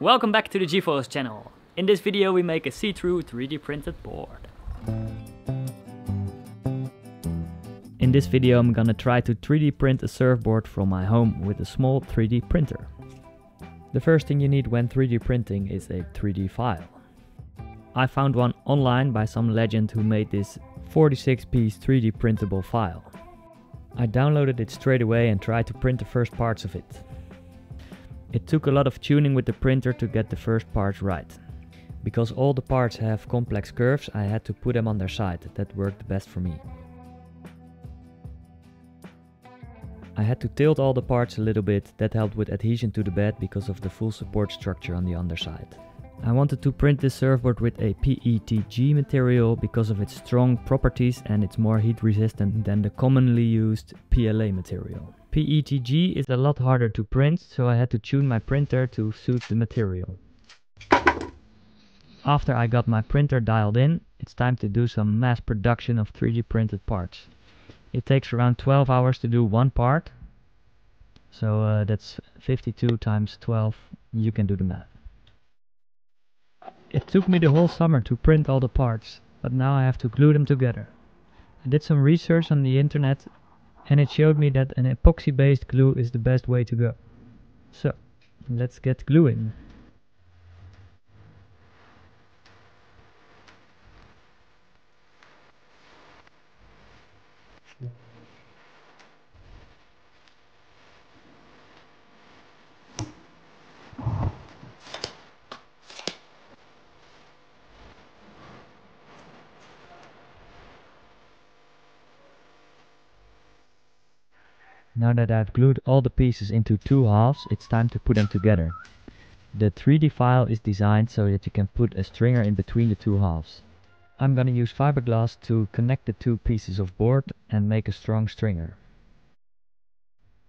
Welcome back to the Dzjiefoils channel. In this video we make a see-through 3D printed board. In this video I'm gonna try to 3D print a surfboard from my home with a small 3D printer. The first thing you need when 3D printing is a 3D file. I found one online by some legend who made this 46 piece 3D printable file. I downloaded it straight away and tried to print the first parts of it. It took a lot of tuning with the printer to get the first parts right. Because all the parts have complex curves, I had to put them on their side. That worked best for me. I had to tilt all the parts a little bit, that helped with adhesion to the bed because of the full support structure on the underside. I wanted to print this surfboard with a PETG material because of its strong properties and it's more heat resistant than the commonly used PLA material. PETG is a lot harder to print, so I had to tune my printer to suit the material. After I got my printer dialed in, it's time to do some mass production of 3D printed parts. It takes around 12 hours to do one part, so uh, that's 52 times 12, you can do the math. It took me the whole summer to print all the parts, but now I have to glue them together. I did some research on the internet and it showed me that an epoxy based glue is the best way to go. So, let's get gluing. Now that I've glued all the pieces into two halves, it's time to put them together. The 3D file is designed so that you can put a stringer in between the two halves. I'm gonna use fiberglass to connect the two pieces of board and make a strong stringer.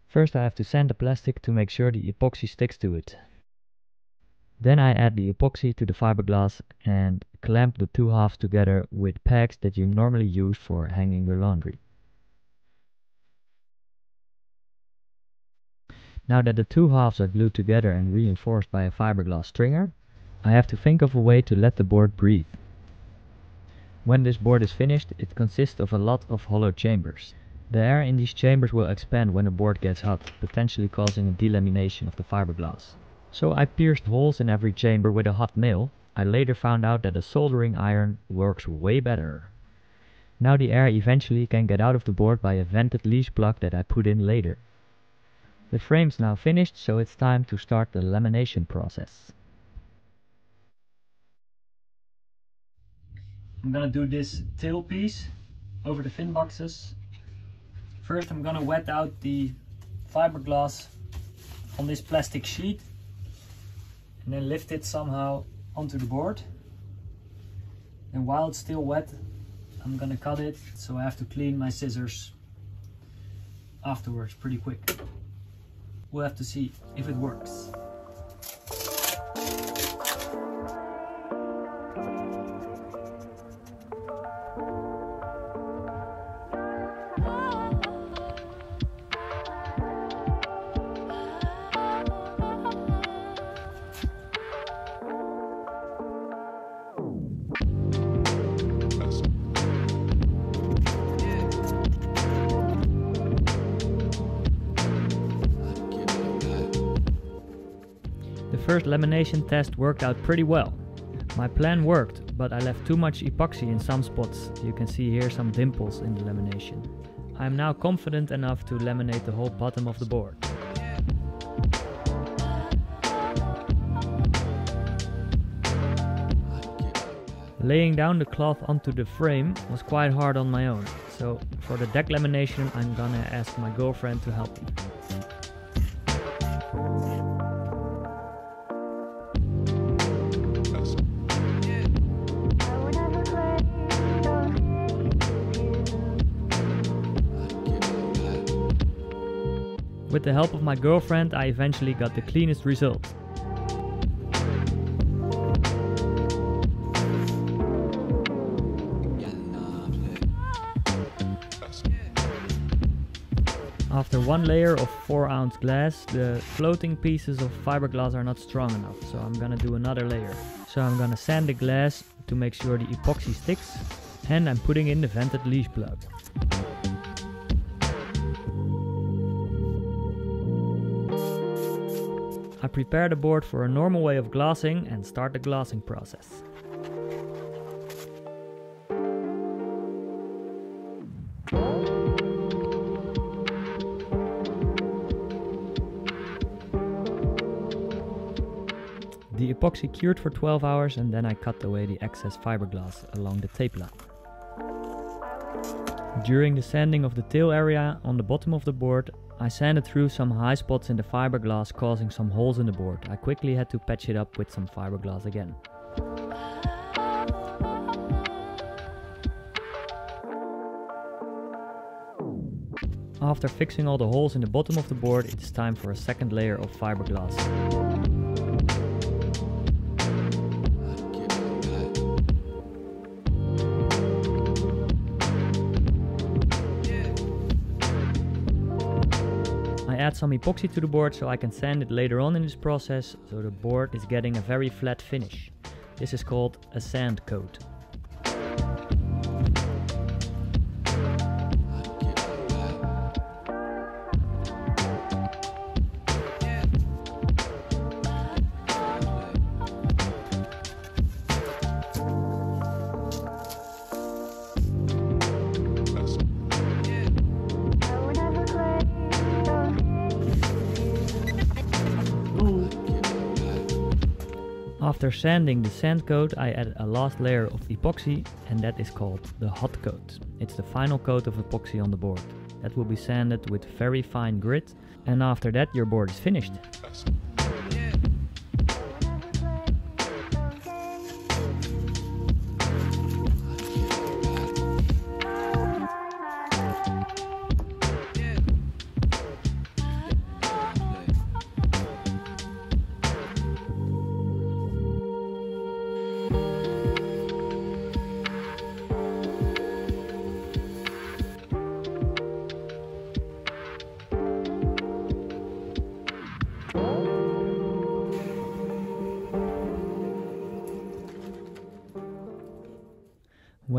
First I have to sand the plastic to make sure the epoxy sticks to it. Then I add the epoxy to the fiberglass and clamp the two halves together with pegs that you normally use for hanging your laundry. Now that the two halves are glued together and reinforced by a fiberglass stringer, I have to think of a way to let the board breathe. When this board is finished, it consists of a lot of hollow chambers. The air in these chambers will expand when the board gets hot, potentially causing a delamination of the fiberglass. So I pierced holes in every chamber with a hot nail. I later found out that a soldering iron works way better. Now the air eventually can get out of the board by a vented leash plug that I put in later. The frame's now finished, so it's time to start the lamination process. I'm gonna do this tail piece over the fin boxes. First I'm gonna wet out the fiberglass on this plastic sheet and then lift it somehow onto the board. And while it's still wet, I'm gonna cut it, so I have to clean my scissors afterwards pretty quick. We'll have to see if it works. First lamination test worked out pretty well. My plan worked, but I left too much epoxy in some spots. You can see here some dimples in the lamination. I am now confident enough to laminate the whole bottom of the board. Laying down the cloth onto the frame was quite hard on my own, so for the deck lamination I'm gonna ask my girlfriend to help me. With the help of my girlfriend, I eventually got the cleanest result. After one layer of 4 ounce glass, the floating pieces of fiberglass are not strong enough, so I'm gonna do another layer. So I'm gonna sand the glass to make sure the epoxy sticks, and I'm putting in the vented leash plug. I prepare the board for a normal way of glassing and start the glassing process. The epoxy cured for 12 hours and then I cut away the excess fiberglass along the tape line. During the sanding of the tail area on the bottom of the board, I sanded through some high spots in the fiberglass causing some holes in the board. I quickly had to patch it up with some fiberglass again. After fixing all the holes in the bottom of the board, it is time for a second layer of fiberglass. Some epoxy to the board so I can sand it later on in this process so the board is getting a very flat finish. This is called a sand coat. After sanding the sand coat I added a last layer of epoxy and that is called the hot coat. It's the final coat of epoxy on the board. That will be sanded with very fine grit and after that your board is finished.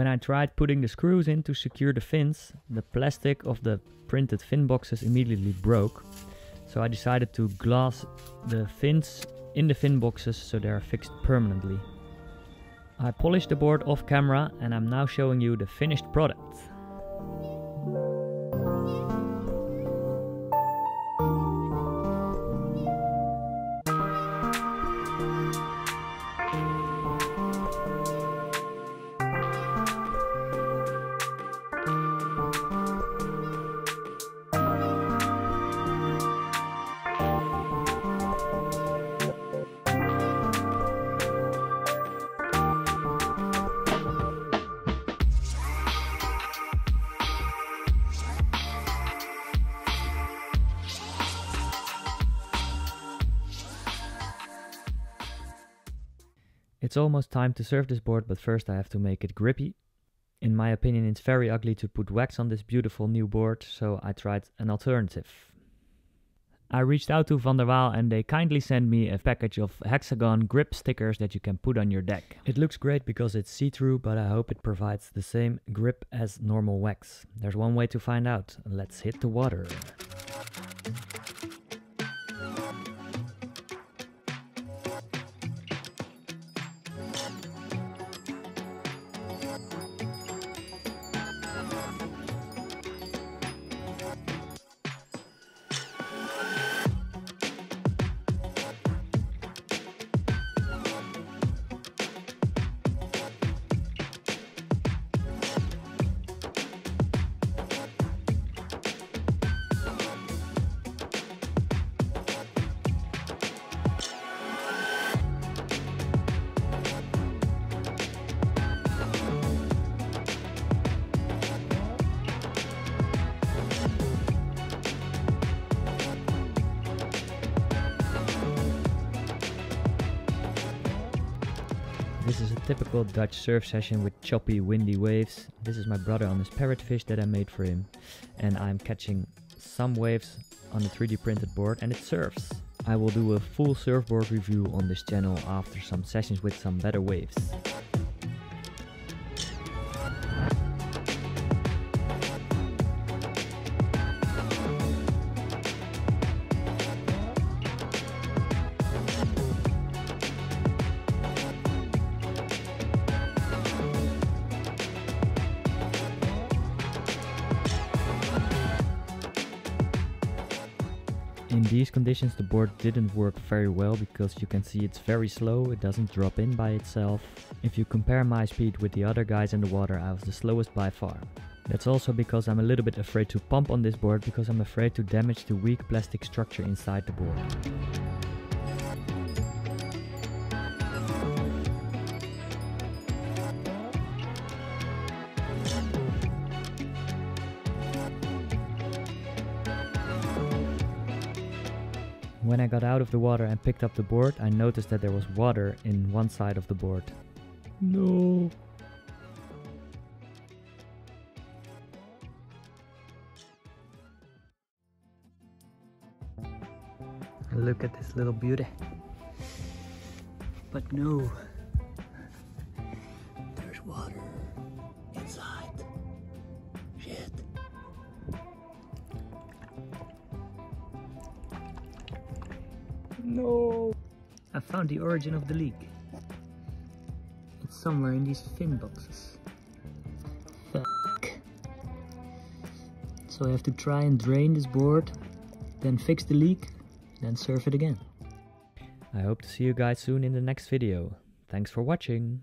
When I tried putting the screws in to secure the fins, the plastic of the printed fin boxes immediately broke. So I decided to glass the fins in the fin boxes so they are fixed permanently. I polished the board off camera and I'm now showing you the finished product. It's almost time to serve this board, but first I have to make it grippy. In my opinion, it's very ugly to put wax on this beautiful new board, so I tried an alternative. I reached out to Van der Waal and they kindly sent me a package of hexagon grip stickers that you can put on your deck. It looks great because it's see-through, but I hope it provides the same grip as normal wax. There's one way to find out. Let's hit the water. Typical Dutch surf session with choppy windy waves. This is my brother on his parrotfish that I made for him. And I'm catching some waves on the 3D printed board and it surfs. I will do a full surfboard review on this channel after some sessions with some better waves. In these conditions the board didn't work very well because you can see it's very slow, it doesn't drop in by itself. If you compare my speed with the other guys in the water I was the slowest by far. That's also because I'm a little bit afraid to pump on this board because I'm afraid to damage the weak plastic structure inside the board. When I got out of the water and picked up the board, I noticed that there was water in one side of the board. No. Look at this little beauty. But no. No! I found the origin of the leak. It's somewhere in these fin boxes. Fuck. So I have to try and drain this board, then fix the leak, then surf it again. I hope to see you guys soon in the next video. Thanks for watching.